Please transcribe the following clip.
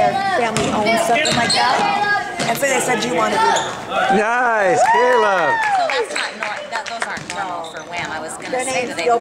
their family owns something like that. And so they said, do you want to do that? Nice, Caleb. So that's not nor- that, those aren't normal for Wham. I was gonna say that they